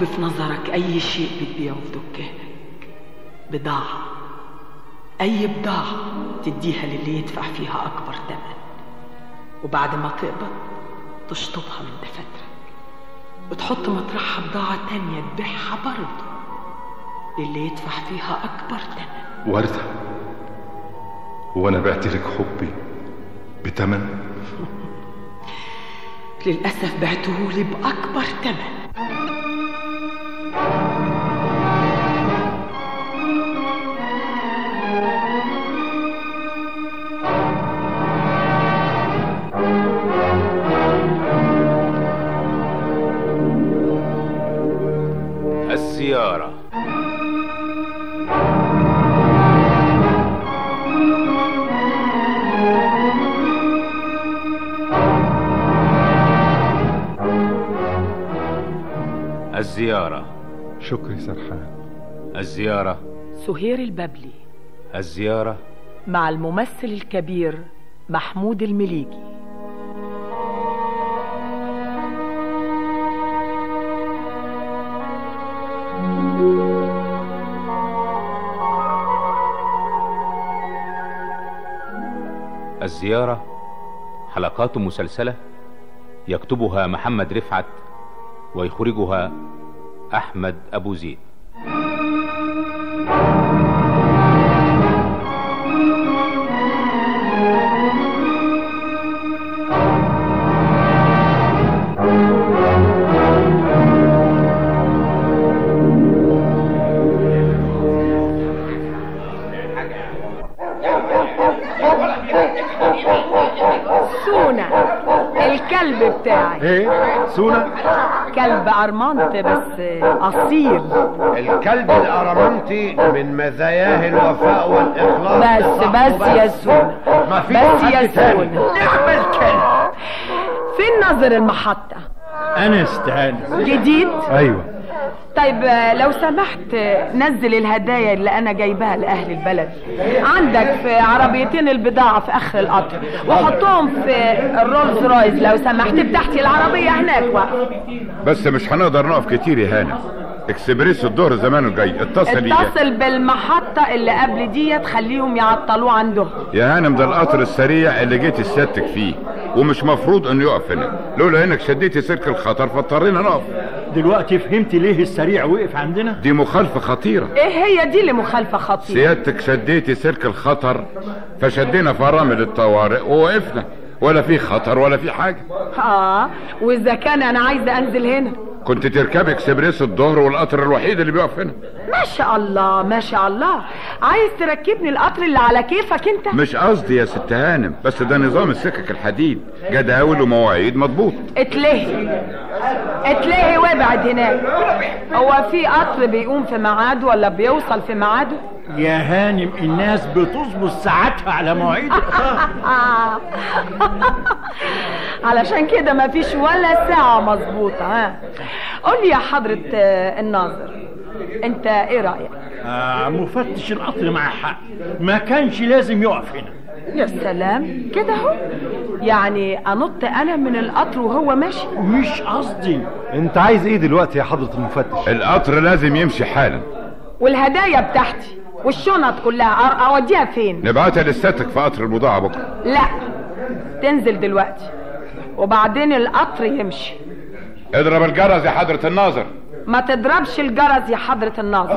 الحب في نظرك أي شيء بتبيعه في دكانك بضاعة. أي بضاعة تديها للي يدفع فيها أكبر تمن. وبعد ما تقبض تشطبها من دفاترك. وتحط مطرحها بضاعة تانية تبيعها برضه للي يدفع فيها أكبر تمن. وردة وأنا بعت لك حبي بتمن. للأسف بعتهولي بأكبر تمن. شكري سرحان الزيارة. سهير الببلي الزيارة. مع الممثل الكبير محمود المليجي. الزيارة. حلقات مسلسلة يكتبها محمد رفعت ويخرجها أحمد أبو زيد. سونا. الكلب بتاعي. إيه؟ سونا؟ كلب أرمنت بس أصيل. الكلب الارمنتي من مزاياه الوفاء والإخلاص بس بس يا سونا ما فيش بس يا سونا نعمل كلب فين ناظر المحطة. أنا استهاني جديد؟ أيوة. طيب آه، لو سمحت نزل الهدايا اللي أنا جايباها لأهل البلد. عندك في عربيتين البضاعة في آخر القطر. وحطهم في الرولز رويس لو سمحت بتاعتي العربية هناك واقفة بس مش هنقدر نقف كتير يا هانم. اكسبريس الظهر زمانه جاي. اتصل يا اتصل بالمحطة اللي قبل دي تخليهم يعطلوه عندهم. يا هانم ده القطر السريع اللي جيت سيادتك فيه. ومش مفروض إنه يقف هنا. لولا إنك شديتي سلك الخطر فاضطرينا نقف. دلوقتي فهمت ليه السريع وقف عندنا؟ دي مخالفة خطيرة. إيه هي دي اللي مخالفة خطيرة؟ سيادتك شديتي سلك الخطر فشدينا فرامل الطوارئ ووقفنا. ولا في خطر ولا في حاجة. آه وإذا كان أنا عايزة أنزل هنا. كنت تركبي اكسبريس الظهر والقطر الوحيد اللي بيقف هنا ما شاء الله ما شاء الله. عايز تركبني القطر اللي على كيفك انت؟ مش قصدي يا ست هانم بس ده نظام السكك الحديد. جداول ومواعيد مضبوط. اتلهي. اتلهي وابعد هناك. هو في قطر بيقوم في ميعاده ولا بيوصل في ميعاده؟ يا هانم الناس بتظبط ساعاتها على مواعيد القطار علشان كده ما فيش ولا ساعة مظبوطة ها. قول لي يا حضرة آه، الناظر انت إيه رأيك؟ آه مفتش القطر مع حق. ما كانش لازم يقف هنا. يا سلام كده اهو. يعني انط أنا من القطر وهو ماشي؟ مش قصدي. أنت عايز إيه دلوقتي يا حضرة المفتش؟ القطر لازم يمشي حالا. والهدايا بتاعتي. والشنط كلها أ- أوديها فين؟ نبعتها لسيادتك في قطر البضاعة بكرة. لا تنزل دلوقتي وبعدين القطر يمشي. اضرب الجرس يا حضرة الناظر. ما تضربش الجرس يا حضرة الناظر.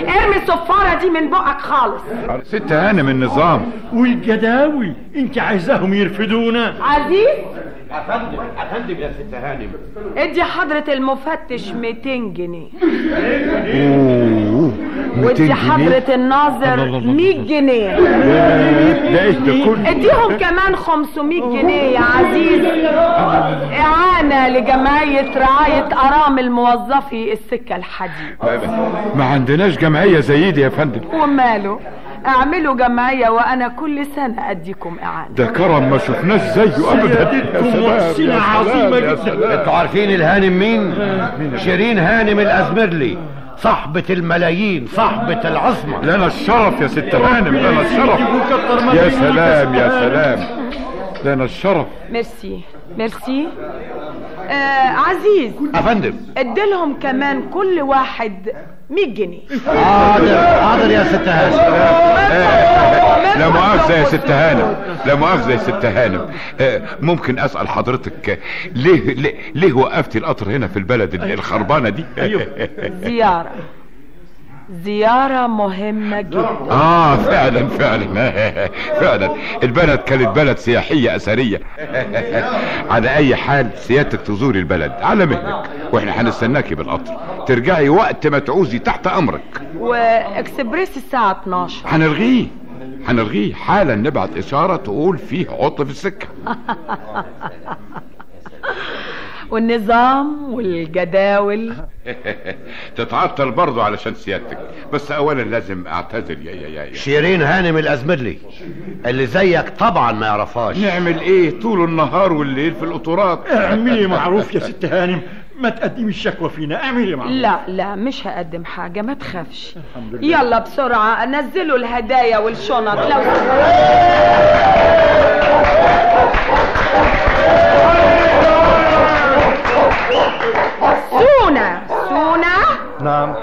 ارمي الصفارة دي من بقك خالص. ست هانم النظام. والجداول انت عايزاهم يرفدونا. عزيز؟ افندم افندم يا ست هانم. ادي حضرة المفتش 200 جنيه. وادي حضرة الناظر 100 جنيه ده إيه ده كله؟ اديهم كمان 500 جنيه يا عزيز اعانة لجمعية رعاية ارامل موظفي السكة الحديد ما عندناش جمعية زي دي يا فندم وماله اعملوا جمعية وأنا كل سنة اديكم اعانة ده كرم ما شفناش زيه ابدا محسنة عظيمة جدا أنتوا عارفين الهانم مين؟ شيرين هانم الازمرلي صاحبة الملايين صاحبة العظمة. لنا الشرف يا ست هانم لنا الشرف. يا سلام يا سلام. لنا الشرف. ميرسي ميرسي. آه عزيز. أفندم. اديلهم كمان كل واحد 100 جنيه. حاضر حاضر يا ست هاشم لا مؤاخذة يا ست هانم لا مؤاخذة يا ست هانم. آه، ممكن أسأل حضرتك آه، ليه ليه, ليه وقفتي القطر هنا في البلد ال- الخربانة دي؟ زيارة. زيارة مهمة جدا. آه فعلا فعلا. فعلا. البلد كانت بلد سياحية أثرية. على أي حال سيادتك تزوري البلد على مهلك وإحنا هنستناكي بالقطر. ترجعي وقت ما تعوزي تحت أمرك. وإكسبريس الساعة 12 هنلغيه. هنلغيه حالا نبعت إشارة تقول فيه عطل في السكة. والنظام والجداول. تتعطل برضه علشان سيادتك. بس أولا لازم أعتذر يا يا يا, يا. شيرين هانم الازمرلي اللي زيك طبعا ما يعرفهاش. نعمل إيه؟ طول النهار والليل في القطورات اعملي معروف يا ست هانم. ما تقدمي الشكوى فينا اعملي معروف لا لا مش هقدم حاجة ما تخافش. يلا بسرعة نزلوا الهدايا والشنط. لو سونا سونا. نعم.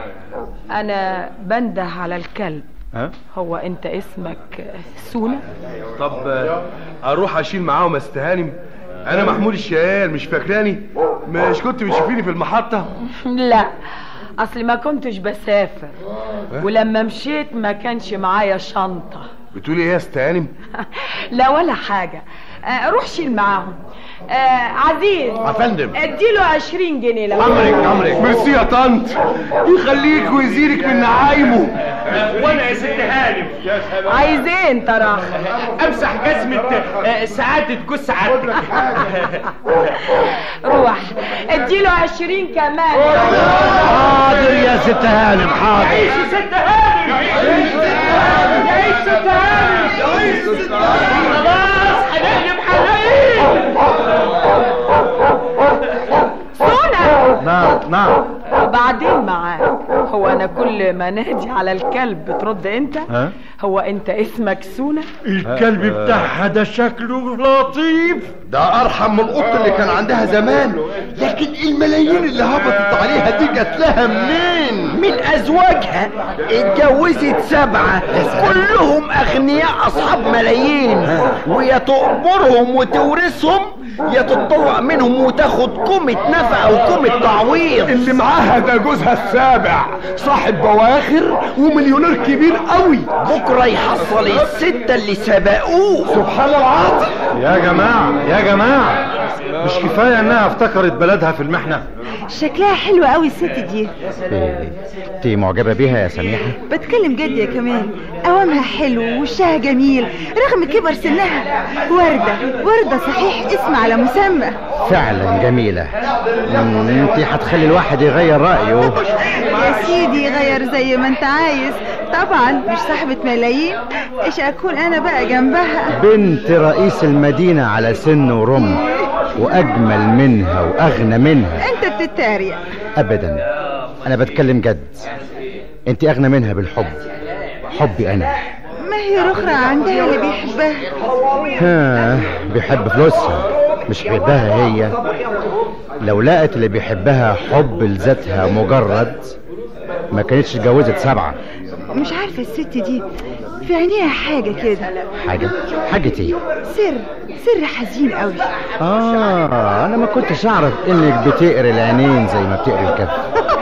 أنا بنده على الكلب. ها؟ هو أنت اسمك سونا؟ طب أروح أشيل معاهم استهانم أنا محمود الشقال مش فاكراني؟ مش كنت بتشوفيني في المحطة؟ لا أصلي ما كنتش بسافر. ولما مشيت ما كانش معايا شنطة. بتقولي إيه يا استهانم لا ولا حاجة. آه، روح شيل معاهم. آه عزيز. أفندم. اديله عشرين جنيه لو امرك امرك ميرسي يا طنط. يخليك ويزيدك من نعايمه. وأنا يا ست هانم. عايز إيه انت راح أمسح جزمة آه، سعادة جوز سعادتك روح. اديله عشرين كمان. حاضر يا ست هانم حاضر. عيش يا ست هانم. عيش يا ست هانم. نعم. وبعدين معاك. هو أنا كل ما نادي على الكلب بترد أنت. ها؟ هو أنت اسمك سونا. الكلب بتاعها ده شكله لطيف. ده أرحم من القط اللي كان عندها زمان. لكن الملايين اللي هبطت عليها دي جات لها منين؟ من أزواجها. اتجوزت سبعة. كلهم أغنياء أصحاب ملايين. ويا تقبرهم وتورثهم يا تتطوع منهم وتاخد كومة نفقة وكومة تعويض. اللي معاها ده جوزها السابع صاحب بواخر ومليونير كبير قوي. بكرة يحصل الستة اللي سبقوه. سبحان العاطي يا جماعة يا جماعة مش كفاية إنها افتكرت بلدها في المحنة. شكلها حلوة قوي الست دي. انت معجبة بيها يا سميحة؟ بتكلم جد يا كمال قوامها حلو ووشها جميل رغم كبر سنها. وردة وردة صحيح اسم على مسمى. فعلا جميلة. انت هتخلي الواحد يغير رأيه. يا سيدي غير زي ما انت عايز. طبعا مش صاحبة ملايين. إيش أكون أنا بقى جنبها؟ بنت رئيس المدينة على سن ورمح وأجمل منها وأغنى منها. أنت بتتريق. ابدا. أنا بتكلم جد. انت أغنى منها بالحب. حبي أنا. ما هي رخرة عندها اللي بيحبها. ها بيحب فلوسها. مش بيحبها هي. لو لقت اللي بيحبها حب لذاتها مجرد ما كانتش اتجوزت سبعة. مش عارفة الست دي في عينيها حاجة كده. حاجة؟ حاجة إيه؟ سر سر حزين قوي. آه أنا ما كنتش أعرف إنك بتقري العينين زي ما بتقري الكف.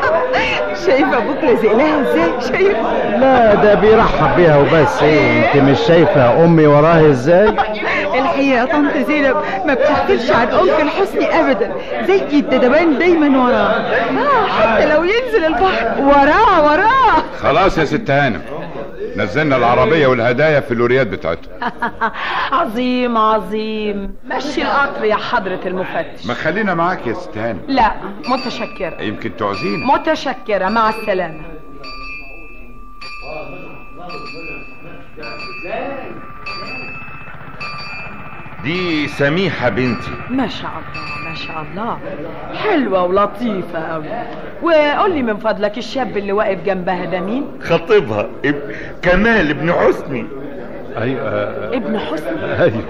شايفة أبوك لازق لها إزاي؟ شايف لا ده بيرحب بيها وبس. إيه أنت مش شايفة أمي وراه إزاي؟ الحقيقة طنط زينب ما بتختلش عن أنكل حسني أبدا. زي الدبان دايما وراه. آه حتى لو ينزل البحر. وراه وراه. خلاص يا ست هانم. نزلنا العربية والهدايا في اللوريات بتاعتهم. عظيم عظيم. مشي القطر يا حضرة المفتش. ما خلينا معاك يا ست هانم. لا متشكرة. يمكن تعزينا. متشكرة مع السلامة. دي سميحة بنتي. ما شاء الله ما شاء الله. حلوة ولطيفة أوي. وقول لي من فضلك الشاب اللي واقف جنبها ده مين؟ خطيبها اب... كمال ابن حسني. أيوه ابن حسني؟ أيوه.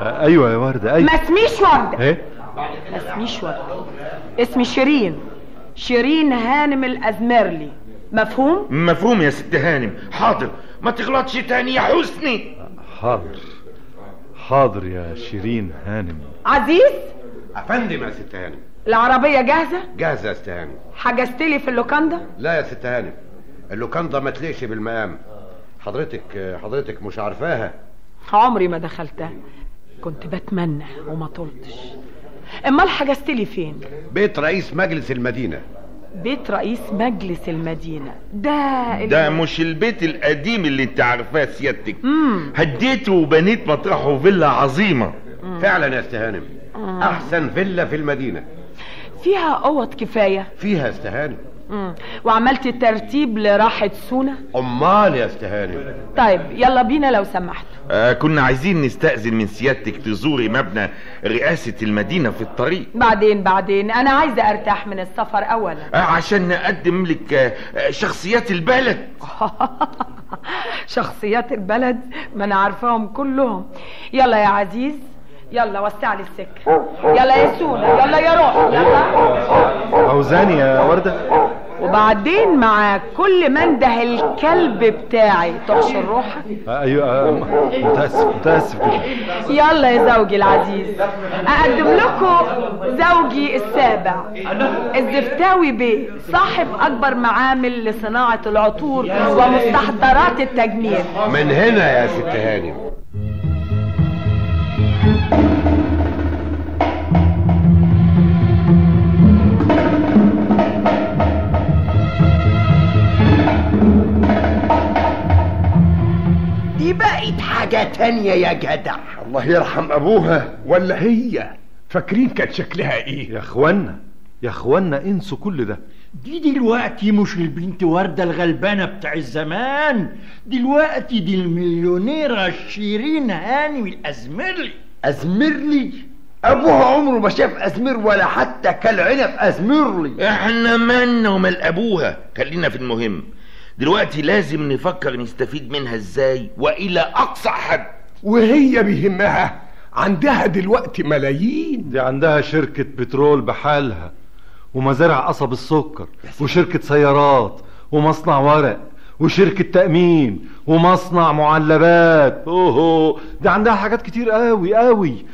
آه، أيوه يا وردة أيوه. ما اسميش وردة. إيه؟ ما اسميش وردة. اسمي شيرين. شيرين هانم الأزمرلي. مفهوم؟ مفهوم يا ست هانم. حاضر. ما تغلطش تاني يا حسني. حاضر. حاضر يا شيرين هانم. عزيز؟ افندم يا ست هانم. العربية جاهزة؟ جاهزة يا ست هانم. حجزت لي في اللوكاندا؟ لا يا ست هانم. اللوكاندا ما تليقش بالمقام. حضرتك حضرتك مش عارفاها؟ عمري ما دخلتها. كنت بتمنى وما طلتش. أمال حجزت لي فين؟ بيت رئيس مجلس المدينة. بيت رئيس مجلس المدينة. ده اللي- ده مش البيت القديم اللي انت عارفاه سيادتك. مم. هديته وبنيت مطرحه فيلا عظيمة. فعلا يا ست هانم. مم. أحسن فيلا في المدينة. فيها أوض كفاية. فيها يا ست هانم. مم. وعملت ترتيب لراحة سونا. أمال يا ست هانم. طيب يلا بينا لو سمحت. آه كنا عايزين نستأذن من سيادتك تزوري مبنى رئاسة المدينة في الطريق. بعدين بعدين. أنا عايزة أرتاح من السفر اولا. آه عشان نقدم لك آه شخصيات البلد. شخصيات البلد؟ ما أنا عارفاهم كلهم. يلا يا عزيز. يلا وسع لي السكة. يلا يا سونا. يلا يا روح. يلا. عاوزاني يا وردة. وبعدين مع كل منده الكلب بتاعي. تحشر روحك؟ أيوه آه، متأسف متأسف يلا يا زوجي العزيز. أقدم لكم زوجي السابع. الزفتاوي بيه صاحب أكبر معامل لصناعة العطور ومستحضرات التجميل. من هنا يا ست هانم. حاجة تانية يا جدع. الله يرحم أبوها. ولا هي؟ فاكرين كان شكلها إيه؟ يا اخوانا يا اخوانا انسوا كل ده. دي دلوقتي مش البنت وردة الغلبانة بتاع الزمان. دلوقتي دي المليونيرة شيرين هانم الأزمرلي أزمرلي أبوها عمره ما شاف أزمير ولا حتى كل عنب أزمرلي إحنا مالنا ومال أبوها؟ خلينا في المهم. دلوقتي لازم نفكر نستفيد منها إزاي وإلى أقصى حد. وهي بيهمها عندها دلوقتي ملايين. دي عندها شركة بترول بحالها ومزارع قصب السكر وشركة سيارات ومصنع ورق وشركة تأمين ومصنع معلبات. اوه دي عندها حاجات كتير قوي قوي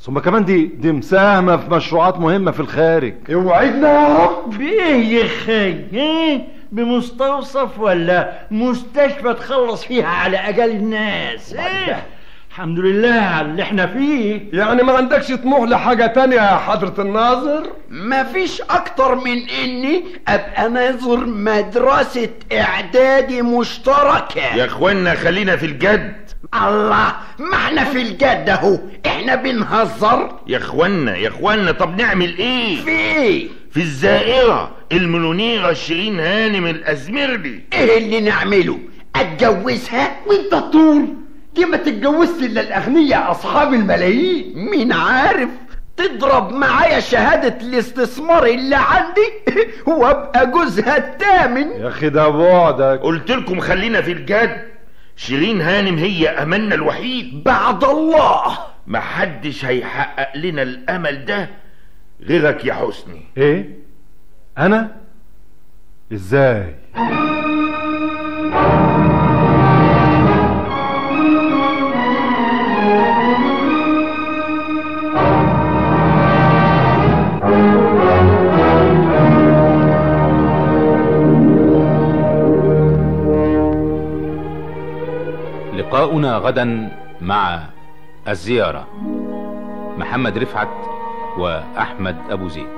ثم كمان دي دي مساهمة في مشروعات مهمة في الخارج. اوعدنا يا رب بيه يا خي إيه بمستوصف ولا مستشفى تخلص فيها على أجل الناس؟ إيه؟ الحمد لله على اللي إحنا فيه. يعني ما عندكش طموح لحاجة تانية يا حضرة الناظر؟ مفيش أكتر من إني أبقى ناظر مدرسة إعدادي مشتركة. يا إخوانا خلينا في الجد. الله ما إحنا في الجد أهو. إحنا بنهزر. يا إخوانا يا إخوانا طب نعمل إيه؟ في إيه؟ في الزائرة. المليونيرة شيرين هانم الازمرلي إيه اللي نعمله؟ أتجوزها وأنت طول دي ما تتجوزش إلا الأغنياء أصحاب الملايين. مين عارف؟ تضرب معايا شهادة الاستثمار اللي عندي وأبقى جوزها الثامن يا أخي ده بعدك. قلت لكم خلينا في الجد. شيرين هانم هي أملنا الوحيد. بعد الله. محدش هيحقق لنا الأمل ده غيرك يا حسني. إيه؟ أنا؟ إزاي؟ لقاؤنا غدا مع الزيارة. محمد رفعت وأحمد أبو زيد.